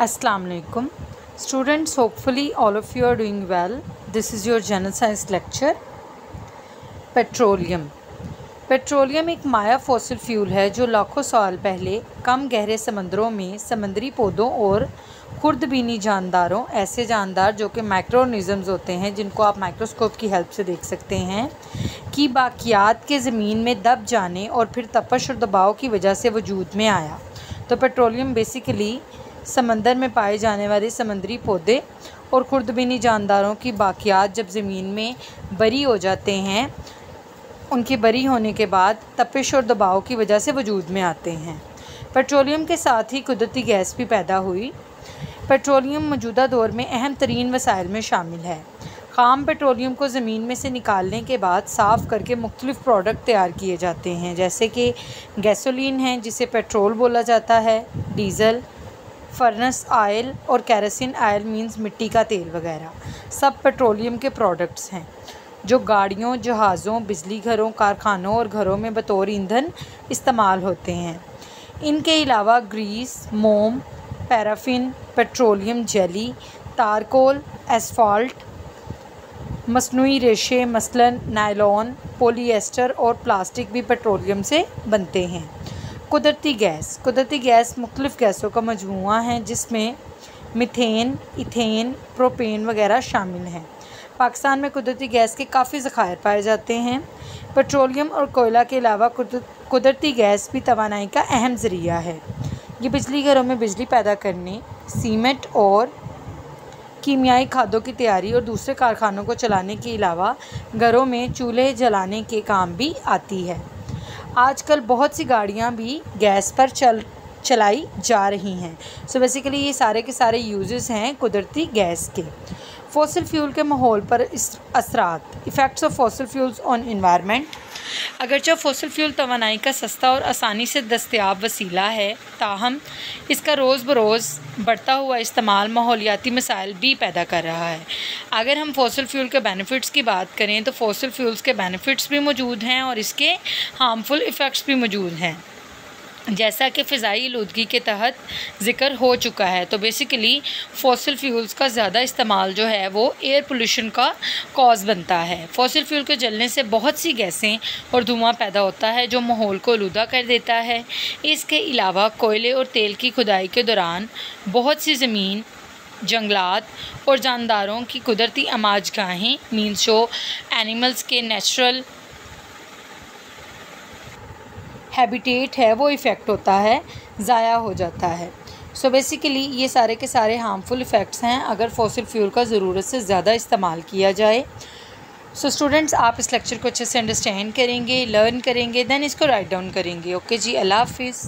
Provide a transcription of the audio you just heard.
Assalamu alaikum. Students, hopefully all of you are doing well. This is your science lecture. Petroleum petroleum एक माया fossil fuel है जो लाखों साल पहले कम गहरे समंदरों में समुद्री पौधों और खुर्दबीनी जानदारों ऐसे जानदार जो कि माइक्रोनिज़म्स होते हैं जिनको आप माइक्रोस्कोप की हेल्प से देख सकते हैं की बाकियात के ज़मीन में दब जाने और फिर तपश और दबाव की वजह से वजूद में आया तो पेट्रोलियम बेसिकली समंदर में पाए जाने वाले समंदरी पौधे और खुर्दबीनी जानदारों की बाक़ियात जब ज़मीन में बरी हो जाते हैं, उनके बरी होने के बाद तपिश और दबाव की वजह से वजूद में आते हैं। पेट्रोलियम के साथ ही कुदरती गैस भी पैदा हुई। पेट्रोलियम मौजूदा दौर में अहम तरीन वसाइल में शामिल है। ख़ाम पेट्रोलियम को ज़मीन में से निकालने के बाद साफ़ करके मुख्तलिफ़ प्रोडक्ट तैयार किए जाते हैं, जैसे कि गैसोलीन है, जिसे पेट्रोल बोला जाता है, डीज़ल फर्नस आयल और कैरोसिन आयल मींस मिट्टी का तेल वगैरह। सब पेट्रोलियम के प्रोडक्ट्स हैं। जो गाड़ियों, जहाज़ों, बिजली घरों, कारखानों और घरों में बतौर ईंधन इस्तेमाल होते हैं। इनके अलावा ग्रीस मोम पैराफिन पेट्रोलियम जेली तारकोल एसफाल्ट मसनू रेशे, मसलन नायलॉन पोलिएस्टर और प्लास्टिक भी पेट्रोलियम से बनते हैं। कुदरती गैस कुदरती गैस मुख्तलिफ़ गैसों का मजमू है, जिसमें मिथेन, इथेन, प्रोपेन वगैरह शामिल हैं। पाकिस्तान में कुदरती गैस के काफ़ी ज़खायर पाए जाते हैं। पेट्रोलियम और कोयला के अलावा कुदरती गैस भी तोानाई का अहम ज़रिया है। ये बिजली घरों में बिजली पैदा करने, सीमेंट और कीमियाई खादों की तैयारी और दूसरे कारखानों को चलाने के अलावा घरों में चूल्हे जलाने के काम भी आती है। आजकल बहुत सी गाड़ियाँ भी गैस पर चल, चलाई जा रही हैं। सो so बेसिकली ये सारे के सारे यूज़ हैं कुदरती गैस के। फॉसिल फ्यूल के माहौल पर असरात effects of fossil fuels on environment अगरचे फोसल फ्यूल तोानाई का सस्ता और आसानी से दस्तियाब वसीला है, ताहम इसका रोज़ बरोज़ बढ़ता हुआ इस्तेमाल माहौलियाती मसाइल भी पैदा कर रहा है। अगर हम फोसल फ्यूल के बेनिफिट्स की बात करें तो फोसल फ्यूल्स के बेनिफिट्स भी मौजूद हैं और इसके हार्मफुल इफ़ेक्ट्स भी मौजूद हैं। जैसा कि फ़िज़ाई आलूदगी के तहत ज़िक्र हो चुका है तो बेसिकली फॉसिल फ्यूल्स का ज़्यादा इस्तेमाल जो है वो एयर पोल्यूशन का कॉज बनता है। फॉसिल फ्यूल के जलने से बहुत सी गैसें और धुआँ पैदा होता है जो माहौल को आलूदा कर देता है। इसके अलावा कोयले और तेल की खुदाई के दौरान बहुत सी ज़मीन, जंगलात और जानदारों की कुदरती अमाज गाहें मीन्स जो एनिमल्स के नेचुरल हैबिटेट है वो इफ़ेक्ट होता है ज़ाया हो जाता है। सो so बेसिकली ये सारे के सारे हार्मफुल इफ़ेक्ट्स हैं अगर फॉसिल फ्यूल का ज़रूरत से ज़्यादा इस्तेमाल किया जाए। सो so स्टूडेंट्स आप इस लेक्चर को अच्छे से अंडरस्टैंड करेंगे लर्न करेंगे दैन इसको राइट डाउन करेंगे। ओके okay, जी अल्लाह हाफिज़।